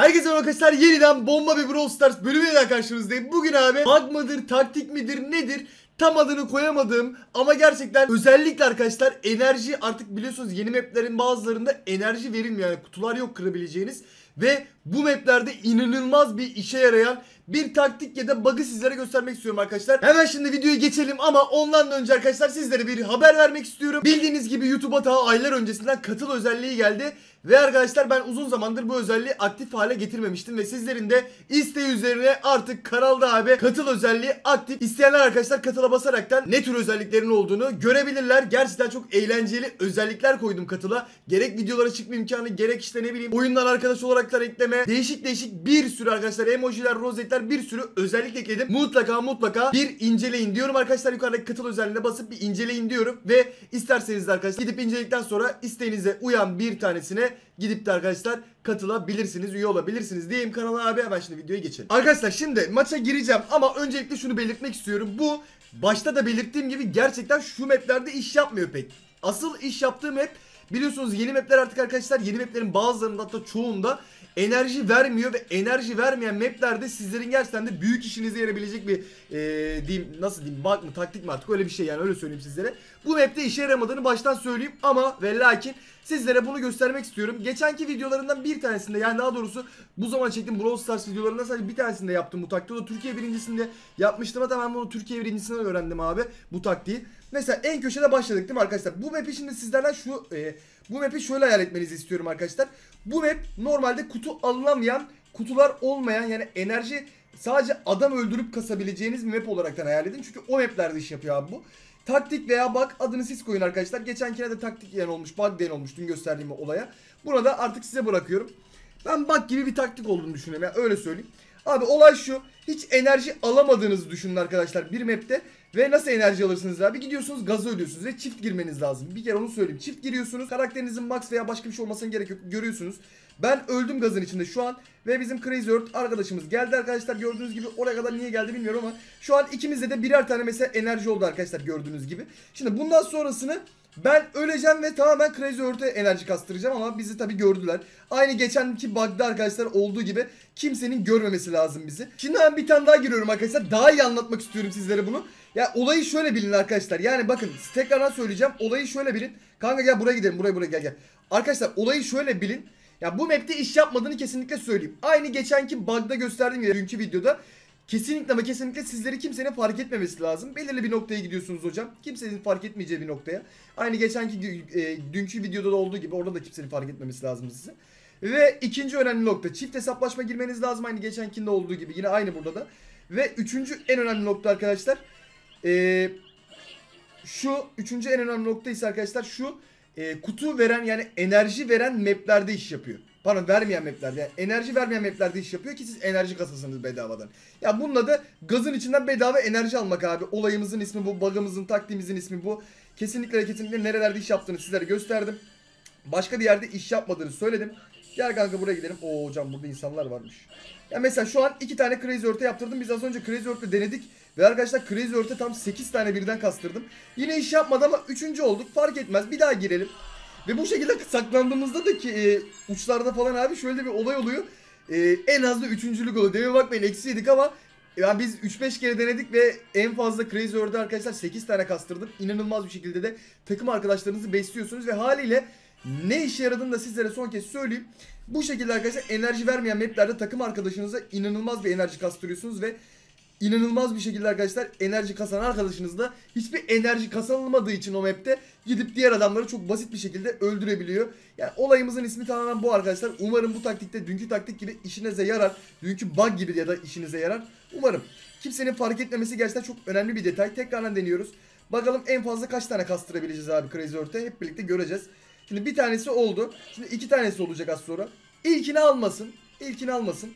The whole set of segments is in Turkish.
Herkese merhaba arkadaşlar yeniden bomba bir Brawl Stars bölümüyle karşınızdayım. Bugün abi bug mıdır, taktik midir, nedir? Tam adını koyamadığım ama gerçekten özellikle arkadaşlar enerji artık biliyorsunuz yeni maplerin bazılarında enerji verilmiyor. Yani kutular yok kırabileceğiniz. Ve bu maplerde inanılmaz bir işe yarayan bir taktik ya da bug'ı sizlere göstermek istiyorum arkadaşlar. Hemen şimdi videoya geçelim ama ondan da önce arkadaşlar sizlere bir haber vermek istiyorum. Bildiğiniz gibi YouTube'a daha aylar öncesinden katıl özelliği geldi. Ve arkadaşlar ben uzun zamandır bu özelliği aktif hale getirmemiştim ve sizlerin de isteği üzerine artık kanalda abi katıl özelliği aktif. İsteyenler arkadaşlar katıla basaraktan ne tür özelliklerin olduğunu görebilirler. Gerçekten çok eğlenceli özellikler koydum katıla. Gerek videolara çıkma imkanı gerek işte ne bileyim oyundan arkadaş olaraktan ekleme. Değişik değişik bir sürü arkadaşlar emojiler, rozetler bir sürü özellik ekledim. Mutlaka mutlaka bir inceleyin diyorum arkadaşlar yukarıdaki katıl özelliğine basıp bir inceleyin diyorum. Ve isterseniz arkadaşlar gidip inceledikten sonra isteğinize uyan bir tanesine gidip de arkadaşlar katılabilirsiniz, üye olabilirsiniz diyeyim kanala abi. Hemen şimdi videoya geçelim. Arkadaşlar şimdi maça gireceğim ama öncelikle şunu belirtmek istiyorum. Bu başta da belirttiğim gibi gerçekten şu maplerde iş yapmıyor pek. Asıl iş yaptığım map biliyorsunuz yeni mapler artık arkadaşlar yeni maplerin bazılarında hatta çoğunda enerji vermiyor ve enerji vermeyen maplerde sizlerin gerçekten de büyük işinize yarayabilecek bir ee, diyeyim nasıl diyeyim bug mı taktik mi artık öyle bir şey yani öyle söyleyeyim sizlere. Bu map'te işe yaramadığını baştan söyleyeyim ama ve lakin sizlere bunu göstermek istiyorum. Geçenki videolarından bir tanesinde yani daha doğrusu bu zaman çektiğim Brawl Stars videolarından sadece bir tanesinde yaptım bu taktiği. O da Türkiye birincisinde yapmıştım. Hatta ben bunu Türkiye birincisinden öğrendim abi bu taktiği. Mesela en köşede başladık değil mi arkadaşlar? Bu map'i şimdi sizlerden şu e, bu map'i şöyle hayal etmenizi istiyorum arkadaşlar. Bu map normalde kutu alınamayan, kutular olmayan yani enerji sadece adam öldürüp kasabileceğiniz bir map olaraktan hayal edin. Çünkü o maplerde iş yapıyor abi bu. Taktik veya bug adını siz koyun arkadaşlar. Geçenkine de taktik diyen olmuş, bug diyen olmuş dün gösterdiğim olaya. Buna da artık size bırakıyorum. Ben bug gibi bir taktik olduğunu düşünüyorum yani öyle söyleyeyim. Abi olay şu. Hiç enerji alamadığınızı düşünün arkadaşlar bir map'te. Ve nasıl enerji alırsınız abi? Gidiyorsunuz gazı ödüyorsunuz ve çift girmeniz lazım. Bir kere onu söyleyeyim. Çift giriyorsunuz. Karakterinizin max veya başka bir şey olmasına gerek yok. Görüyorsunuz. Ben öldüm gazın içinde şu an. Ve bizim Crazy Earth arkadaşımız geldi arkadaşlar. Gördüğünüz gibi oraya kadar niye geldi bilmiyorum ama. Şu an ikimizde de birer tane mesela enerji oldu arkadaşlar gördüğünüz gibi. Şimdi bundan sonrasını ben öleceğim ve tamamen Crazy Earth'e enerji kastıracağım ama bizi tabi gördüler. Aynı geçenki bug'da arkadaşlar olduğu gibi kimsenin görmemesi lazım bizi. Şimdi ben bir tane daha giriyorum arkadaşlar. Daha iyi anlatmak istiyorum sizlere bunu. Ya olayı şöyle bilin arkadaşlar. Yani bakın tekrardan söyleyeceğim. Olayı şöyle bilin. Kanka gel buraya gidelim. Buraya buraya gel gel. Arkadaşlar olayı şöyle bilin. Ya bu map'te iş yapmadığını kesinlikle söyleyeyim. Aynı geçenki bug'da gösterdiğim gibi dünkü videoda Kesinlikle ama kesinlikle sizleri kimsenin fark etmemesi lazım. Belirli bir noktaya gidiyorsunuz hocam. Kimsenin fark etmeyeceği bir noktaya. Aynı geçenki e, dünkü videoda da olduğu gibi orada da kimsenin fark etmemesi lazım sizi. Ve ikinci önemli nokta çift hesaplaşma girmeniz lazım aynı geçenkinde olduğu gibi. Yine aynı burada da. Ve üçüncü en önemli nokta arkadaşlar. E, şu üçüncü en önemli nokta ise arkadaşlar şu e, kutu veren yani enerji veren maplerde iş yapıyor. Pardon vermeyen maplerde yani enerji vermeyen maplerde iş yapıyor ki siz enerji kasasınız bedavadan. Ya bununla da gazın içinden bedava enerji almak abi. Olayımızın ismi bu, bug'ımızın, taktiğimizin ismi bu. Kesinlikle kesinlikle nerelerde iş yaptığını sizlere gösterdim. Başka bir yerde iş yapmadığını söyledim. Gel kanka buraya gidelim. Oo hocam burada insanlar varmış. Ya mesela şu an iki tane Crazy Earth'e yaptırdım. Biz az önce Crazy Earth'le denedik. Ve arkadaşlar Crazy Earth'e tam 8 tane birden kastırdım. Yine iş yapmadı ama 3. olduk. Fark etmez. Bir daha girelim. Ve bu şekilde saklandığımızda da ki e, uçlarda falan abi şöyle bir olay oluyor. E, en az da üçüncülük oluyor. Demin bakmayın eksiydik ama ya biz 3-5 kere denedik ve en fazla Crazy Earth'e arkadaşlar 8 tane kastırdım. İnanılmaz bir şekilde de takım arkadaşlarınızı besliyorsunuz ve haliyle ne işe yaradığını da sizlere son kez söyleyeyim. Bu şekilde arkadaşlar enerji vermeyen maplerde takım arkadaşınıza inanılmaz bir enerji kastırıyorsunuz ve inanılmaz bir şekilde arkadaşlar enerji kasan arkadaşınız da hiçbir enerji kazanılmadığı için o map'te gidip diğer adamları çok basit bir şekilde öldürebiliyor. Yani olayımızın ismi tamamen bu arkadaşlar. Umarım bu taktikte dünkü taktik gibi işinize yarar. Dünkü bug gibi ya da işinize yarar. Umarım. Kimsenin fark etmemesi gerçekten çok önemli bir detay. Tekrardan deniyoruz. Bakalım en fazla kaç tane kastırabileceğiz abi Crazy Earth'e. Hep birlikte göreceğiz. Şimdi bir tanesi oldu. Şimdi iki tanesi olacak az sonra. İlkini almasın. İlkini almasın.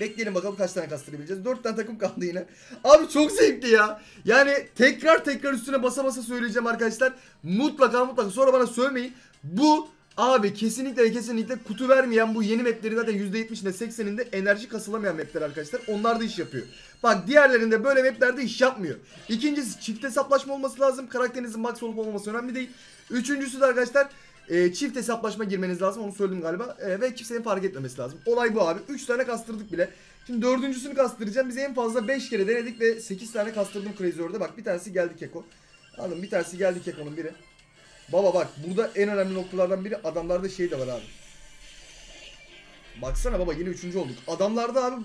Bekleyelim bakalım kaç tane kastırabileceğiz. 4 tane takım kaldı yine. Abi çok zevkli ya. Yani tekrar tekrar üstüne basa basa söyleyeceğim arkadaşlar. Mutlaka mutlaka sonra bana sövmeyin. Bu abi kesinlikle kesinlikle kutu vermeyen bu yeni mapleri zaten %70'inde 80'inde enerji kasılamayan mapler arkadaşlar. Onlar da iş yapıyor. Bak diğerlerinde böyle maplerde iş yapmıyor. İkincisi çift hesaplaşma olması lazım. Karakterinizin max olup olmaması önemli değil. Üçüncüsü de arkadaşlar e, çift hesaplaşma girmeniz lazım. Onu söyledim galiba. E, ve kimsenin fark etmemesi lazım. Olay bu abi. 3 tane kastırdık bile. Şimdi dördüncüsünü kastıracağım. Biz en fazla 5 kere denedik ve 8 tane kastırdım Crazy Orada. Bak bir tanesi geldi Keko. Anladın bir tanesi geldi Keko'nun biri. Baba bak burada en önemli noktalardan biri adamlarda şey de var abi. Baksana baba yine üçüncü olduk. Adamlarda abi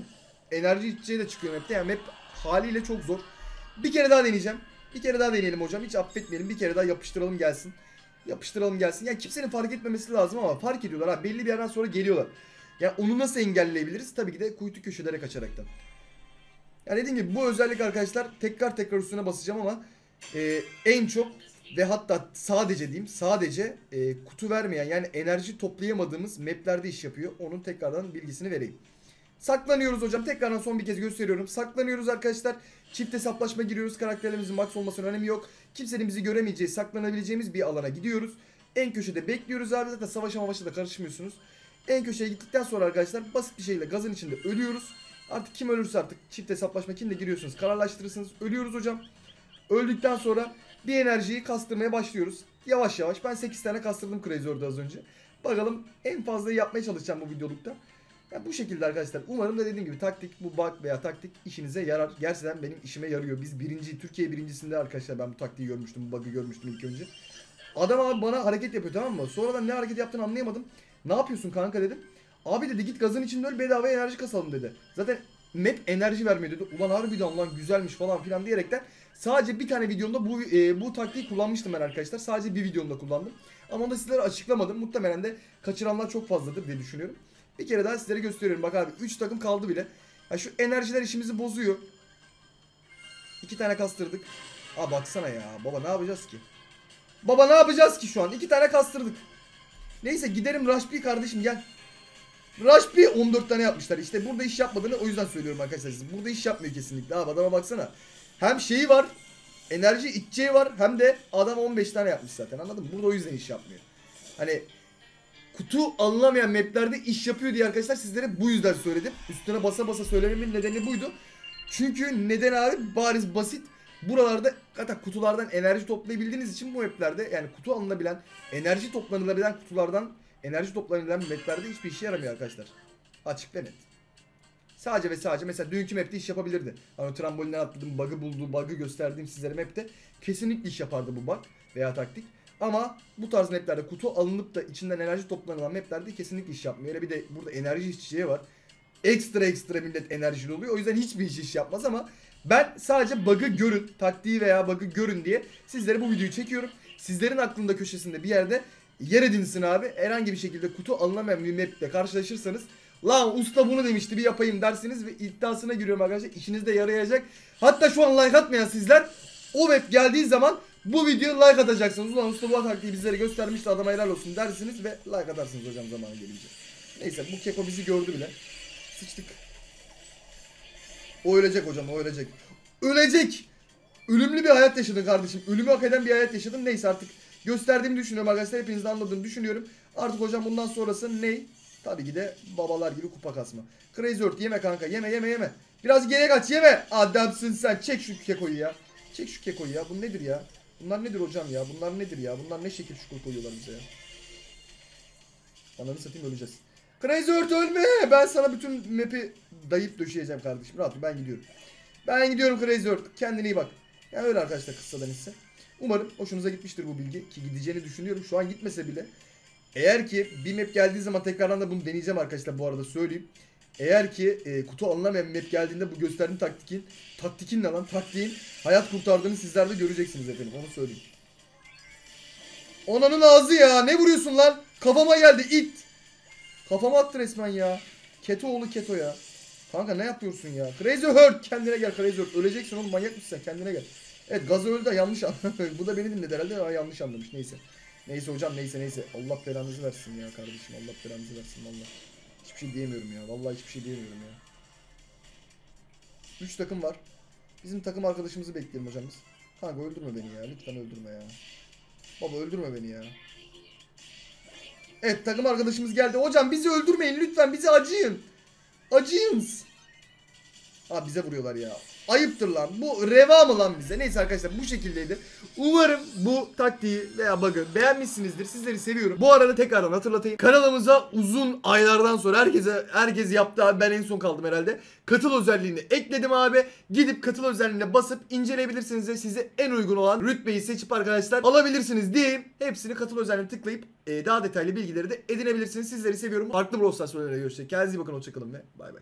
enerji içeceği de çıkıyor map'te. Yani map haliyle çok zor. Bir kere daha deneyeceğim. Bir kere daha deneyelim hocam. Hiç affetmeyelim. Bir kere daha yapıştıralım gelsin. Yapıştıralım gelsin. Yani kimsenin fark etmemesi lazım ama fark ediyorlar abi. Belli bir yerden sonra geliyorlar. Yani onu nasıl engelleyebiliriz? Tabii ki de kuytu köşelere kaçaraktan. Yani dediğim gibi bu özellik arkadaşlar tekrar tekrar üstüne basacağım ama e, en çok ve hatta sadece diyeyim sadece e, kutu vermeyen yani enerji toplayamadığımız maplerde iş yapıyor. Onun tekrardan bilgisini vereyim. Saklanıyoruz hocam. Tekrardan son bir kez gösteriyorum. Saklanıyoruz arkadaşlar. Çift hesaplaşma giriyoruz. Karakterlerimizin max olmasının önemi yok. Kimsenin bizi göremeyeceği, saklanabileceğimiz bir alana gidiyoruz. En köşede bekliyoruz abi. Zaten savaşa mavaşa da karışmıyorsunuz. En köşeye gittikten sonra arkadaşlar basit bir şeyle gazın içinde ölüyoruz. Artık kim ölürse artık çift hesaplaşma kimle giriyorsunuz kararlaştırırsınız. Ölüyoruz hocam. Öldükten sonra bir enerjiyi kastırmaya başlıyoruz. Yavaş yavaş. Ben 8 tane kastırdım Crazy Orada az önce. Bakalım en fazlayı yapmaya çalışacağım bu videolukta. Ya bu şekilde arkadaşlar. Umarım da dediğim gibi taktik, bu bug veya taktik işinize yarar. Gerçekten benim işime yarıyor. Biz birinci, Türkiye birincisinde arkadaşlar ben bu taktiği görmüştüm. Bu bug'ı görmüştüm ilk önce. Adam abi bana hareket yapıyor tamam mı? Sonradan ne hareket yaptığını anlayamadım. Ne yapıyorsun kanka dedim. Abi dedi git gazın içinde öl bedava enerji kasalım dedi. Zaten map enerji vermiyor dedi. Ulan harbiden lan güzelmiş falan filan diyerekten sadece bir tane videomda bu e, bu taktiği kullanmıştım ben arkadaşlar. Sadece bir videomda kullandım. Ama onu da sizlere açıklamadım. Muhtemelen de kaçıranlar çok fazladır diye düşünüyorum. Bir kere daha sizlere gösteriyorum. Bak abi 3 takım kaldı bile. Ya şu enerjiler işimizi bozuyor. İki tane kastırdık. Aa baksana ya. Baba ne yapacağız ki? Baba ne yapacağız ki şu an? İki tane kastırdık. Neyse giderim Rush kardeşim gel. Rush 14 tane yapmışlar. İşte burada iş yapmadığını o yüzden söylüyorum arkadaşlar size. Burada iş yapmıyor kesinlikle. Abi adama baksana. Hem şeyi var. Enerji içeceği var. Hem de adam 15 tane yapmış zaten anladın mı? Burada o yüzden iş yapmıyor. Hani kutu alınamayan maplerde iş yapıyor diye arkadaşlar sizlere bu yüzden söyledim. Üstüne basa basa söylememin nedeni buydu. Çünkü neden abi bariz basit. Buralarda hatta kutulardan enerji toplayabildiğiniz için bu maplerde yani kutu alınabilen, enerji toplanılabilen kutulardan enerji toplanabilen maplerde hiçbir işe yaramıyor arkadaşlar. Açık ve net. Sadece ve sadece mesela dünkü map'te iş yapabilirdi. Hani trambolinden atladım, bug'ı buldu, bug'ı gösterdiğim sizlere map'te kesinlikle iş yapardı bu bug veya taktik. Ama bu tarz maplerde kutu alınıp da içinden enerji toplanılan maplerde kesinlikle iş yapmıyor. Öyle bir de burada enerji içeceği var. Ekstra ekstra millet enerjili oluyor. O yüzden hiçbir iş iş yapmaz ama ben sadece bug'ı görün, taktiği veya bug'ı görün diye sizlere bu videoyu çekiyorum. Sizlerin aklında köşesinde bir yerde yer edinsin abi. Herhangi bir şekilde kutu alınamayan bir map'te karşılaşırsanız Lan usta bunu demişti bir yapayım dersiniz ve iddiasına giriyorum arkadaşlar. İşinizde yarayacak. Hatta şu an like atmayan sizler o web geldiği zaman bu videoya like atacaksınız. Ulan usta bu taktiği bizlere göstermişti adama helal olsun dersiniz ve like atarsınız hocam zamanı gelince. Neyse bu keko bizi gördü bile. Sıçtık. O ölecek hocam o ölecek. Ölecek. Ölümlü bir hayat yaşadın kardeşim. Ölümü hak eden bir hayat yaşadın. Neyse artık gösterdiğimi düşünüyorum arkadaşlar. Hepinizin anladığını düşünüyorum. Artık hocam bundan sonrası ne? Tabii ki de babalar gibi kupa kasma. Crazy Earth yeme kanka yeme yeme yeme. Biraz geriye kaç yeme. Adamsın sen. Çek şu kekoyu ya. Çek şu kekoyu ya. Bu nedir ya? Bunlar nedir hocam ya? Bunlar nedir ya? Bunlar ne şekil şukul koyuyorlar bize ya? Ananı satayım öleceğiz. Crazy Earth ölme. Ben sana bütün map'i dayıp döşeyeceğim kardeşim. Rahat ben gidiyorum. Ben gidiyorum Crazy Earth. Kendine iyi bak. Yani öyle arkadaşlar kıssadan ise. Umarım hoşunuza gitmiştir bu bilgi. Ki gideceğini düşünüyorum. Şu an gitmese bile. Eğer ki bir map geldiği zaman tekrardan da bunu deneyeceğim arkadaşlar bu arada söyleyeyim. Eğer ki e, kutu alınamayan map geldiğinde bu gösterdiğim taktikin, taktikin ne lan taktiğin hayat kurtardığını sizler de göreceksiniz efendim onu söyleyeyim. Onanın ağzı ya ne vuruyorsun lan? Kafama geldi it. Kafama attı resmen ya. Keto oğlu keto ya. Kanka ne yapıyorsun ya? Crazy Hurt kendine gel Crazy Hurt. Öleceksin oğlum manyak mısın sen kendine gel. Evet gazı öldü de yanlış. Bu da beni dinledi herhalde ama yanlış anlamış neyse. Neyse hocam neyse neyse. Allah belanızı versin ya kardeşim. Allah belanızı versin valla. Hiçbir şey diyemiyorum ya. Vallahi hiçbir şey diyemiyorum ya. 3 takım var. Bizim takım arkadaşımızı bekleyelim hocamız. Kanka öldürme beni ya. Lütfen öldürme ya. Baba öldürme beni ya. Evet takım arkadaşımız geldi. Hocam bizi öldürmeyin lütfen. Bizi acıyın. Acıyınız. Ha bize vuruyorlar ya. Ayıptır lan. Bu reva mı lan bize? Neyse arkadaşlar bu şekildeydi. Umarım bu taktiği veya bug'ı beğenmişsinizdir. Sizleri seviyorum. Bu arada tekrardan hatırlatayım. Kanalımıza uzun aylardan sonra herkese herkes yaptı abi. Ben en son kaldım herhalde. Katıl özelliğini ekledim abi. Gidip katıl özelliğine basıp inceleyebilirsiniz de size en uygun olan rütbeyi seçip arkadaşlar alabilirsiniz diyeyim. Hepsini katıl özelliğine tıklayıp e, daha detaylı bilgileri de edinebilirsiniz. Sizleri seviyorum. Farklı Brawl Stars. Kendinize iyi bakın. Hoşçakalın ve bay bay.